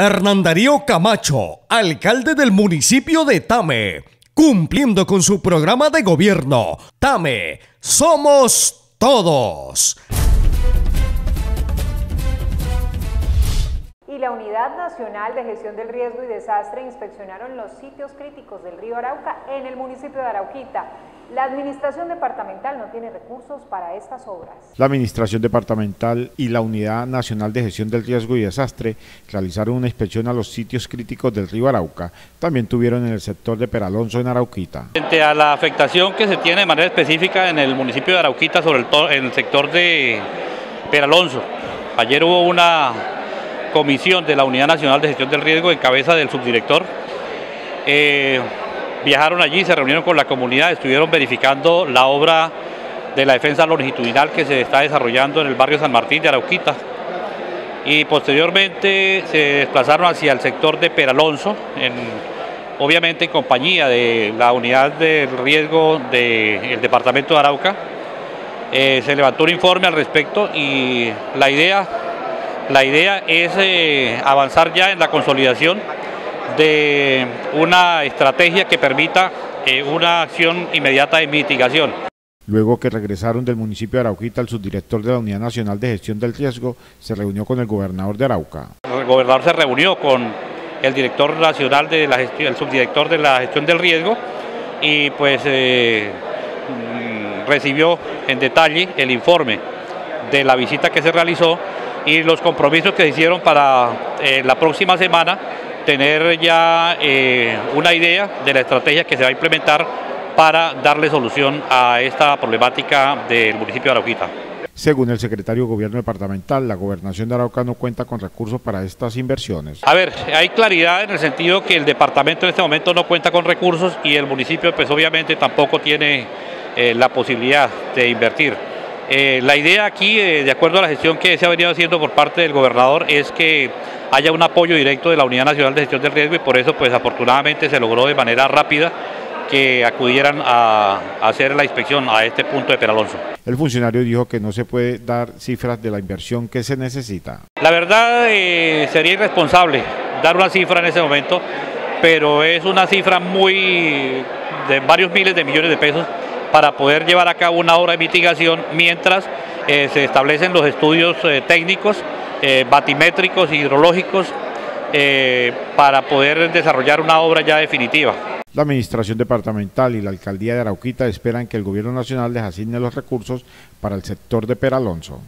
Hernandarío Camacho, alcalde del municipio de Tame, cumpliendo con su programa de gobierno. Tame, somos todos. y la Unidad Nacional de Gestión del Riesgo y Desastre inspeccionaron los sitios críticos del río Arauca en el municipio de Arauquita. La Administración Departamental no tiene recursos para estas obras. La Administración Departamental y la Unidad Nacional de Gestión del Riesgo y Desastre realizaron una inspección a los sitios críticos del río Arauca. También tuvieron en el sector de Peralonso en Arauquita. Frente a la afectación que se tiene de manera específica en el municipio de Arauquita sobre el, en el sector de Peralonso, ayer hubo una comisión de la Unidad Nacional de Gestión del Riesgo en cabeza del subdirector. Eh, viajaron allí, se reunieron con la comunidad, estuvieron verificando la obra de la defensa longitudinal que se está desarrollando en el barrio San Martín de Arauquita. Y posteriormente se desplazaron hacia el sector de Peralonso, obviamente en compañía de la unidad de riesgo del departamento de Arauca. Eh, se levantó un informe al respecto y la idea la idea es eh, avanzar ya en la consolidación de una estrategia que permita eh, una acción inmediata de mitigación. Luego que regresaron del municipio de Arauquita, el subdirector de la Unidad Nacional de Gestión del Riesgo se reunió con el gobernador de Arauca. El gobernador se reunió con el director nacional de la gestión, el subdirector de la gestión del riesgo y pues eh, mm, recibió en detalle el informe de la visita que se realizó y los compromisos que se hicieron para eh, la próxima semana tener ya eh, una idea de la estrategia que se va a implementar para darle solución a esta problemática del municipio de Arauquita. Según el secretario de Gobierno Departamental, la gobernación de Arauca no cuenta con recursos para estas inversiones. A ver, hay claridad en el sentido que el departamento en este momento no cuenta con recursos y el municipio pues obviamente tampoco tiene eh, la posibilidad de invertir. Eh, la idea aquí, eh, de acuerdo a la gestión que se ha venido haciendo por parte del gobernador, es que haya un apoyo directo de la Unidad Nacional de Gestión del Riesgo y por eso, pues afortunadamente se logró de manera rápida que acudieran a, hacer la inspección a este punto de Peralonso. El funcionario dijo que no se puede dar cifras de la inversión que se necesita. La verdad eh, sería irresponsable dar una cifra en ese momento, pero es una cifra muy de varios miles de millones de pesos para poder llevar a cabo una obra de mitigación mientras eh, se establecen los estudios eh, técnicos, eh, batimétricos, hidrológicos, para poder desarrollar una obra ya definitiva. La Administración Departamental y la Alcaldía de Arauquita esperan que el Gobierno Nacional les asigne los recursos para el sector de Peralonso.